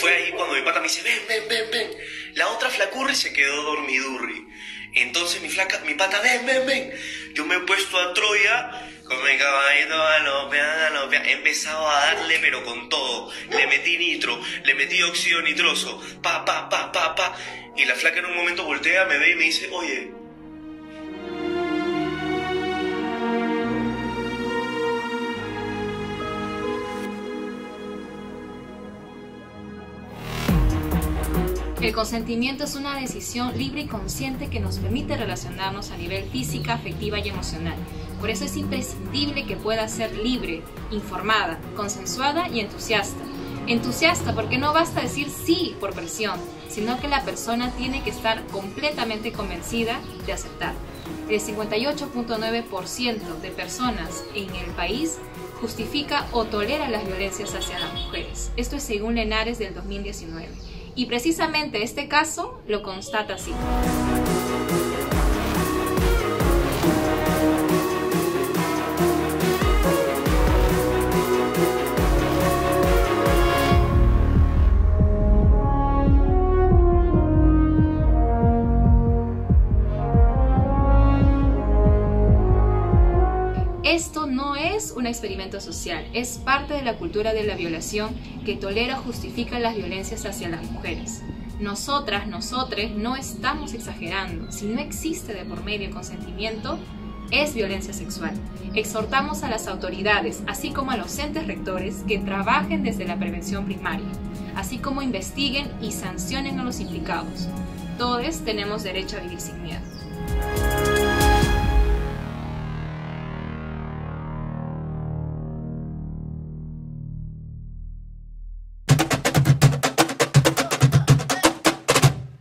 fue ahí cuando mi pata me dice, ven, ven, ven, ven. La otra flacurri se quedó dormidurri. Entonces mi flaca, mi pata, ven, ven, ven. Yo me he puesto a Troya con mi caballito galopea, galopea. He empezado a darle, pero con todo. Le metí nitro, le metí óxido nitroso. Pa, pa, pa, pa, pa. Y la flaca en un momento voltea, me ve y me dice, oye, El consentimiento es una decisión libre y consciente que nos permite relacionarnos a nivel física, afectiva y emocional. Por eso es imprescindible que pueda ser libre, informada, consensuada y entusiasta. Entusiasta porque no basta decir sí por presión, sino que la persona tiene que estar completamente convencida de aceptar. El 58.9% de personas en el país justifica o tolera las violencias hacia las mujeres. Esto es según Lenares del 2019. Y precisamente este caso lo constata así. Esto no es un experimento social, es parte de la cultura de la violación que tolera o justifica las violencias hacia las mujeres. Nosotras, nosotres, no estamos exagerando. Si no existe de por medio consentimiento, es violencia sexual. Exhortamos a las autoridades, así como a los entes rectores, que trabajen desde la prevención primaria, así como investiguen y sancionen a los implicados. Todos tenemos derecho a vivir sin miedo.